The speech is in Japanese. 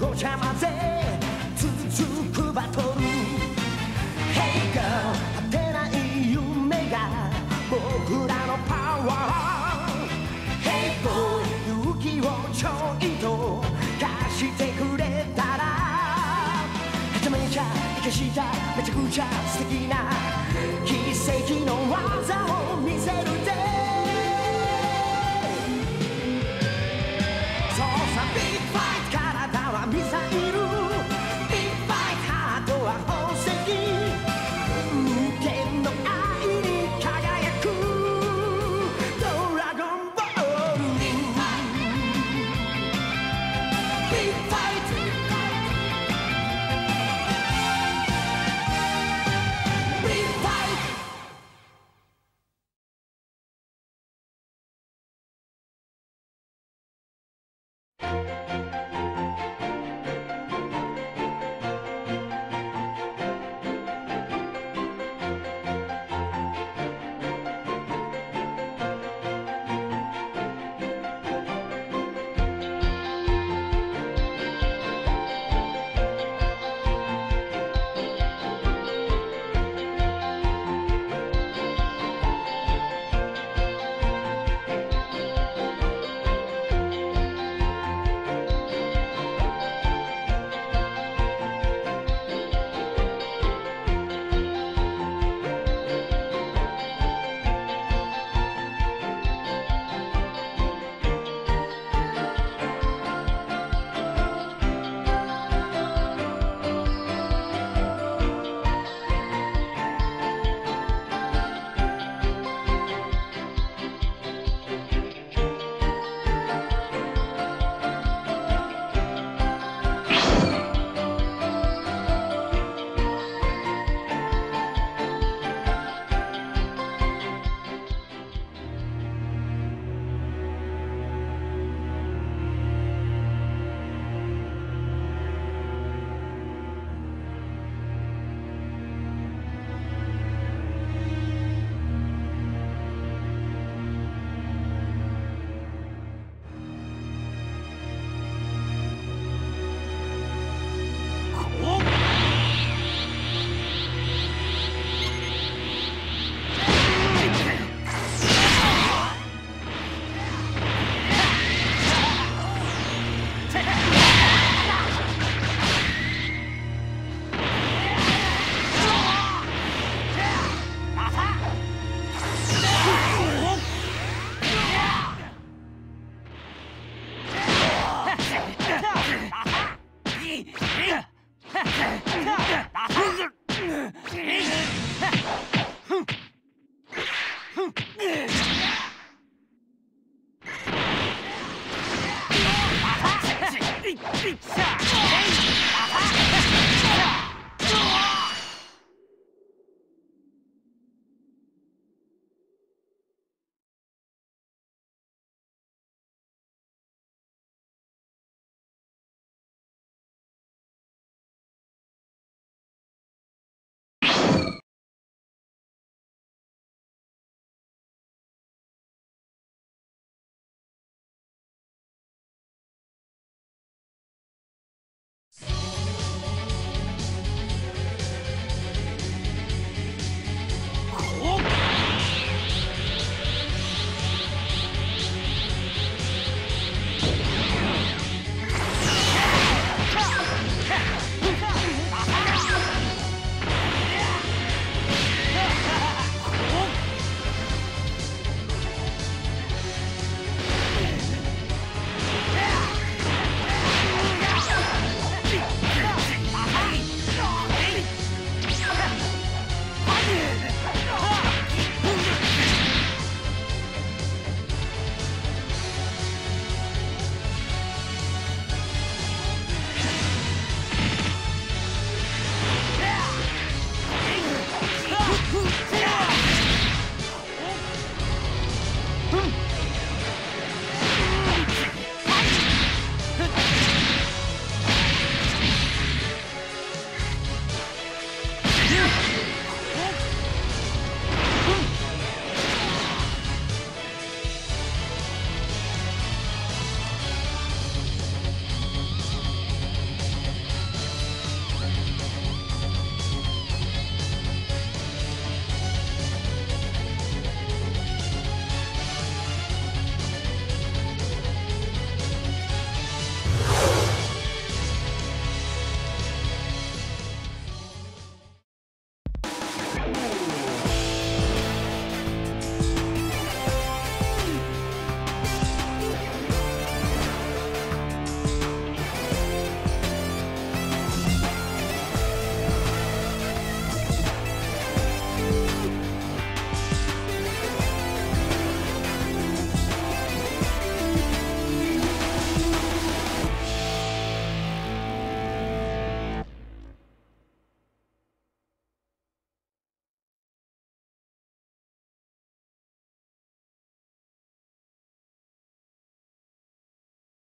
ごちゃ混ぜ続くバトル Hey girl 果てない夢が僕らのパワー Hey boy 勇気をちょいと貸してくれたらはちゃめちゃ生かしためちゃくちゃ素敵なさ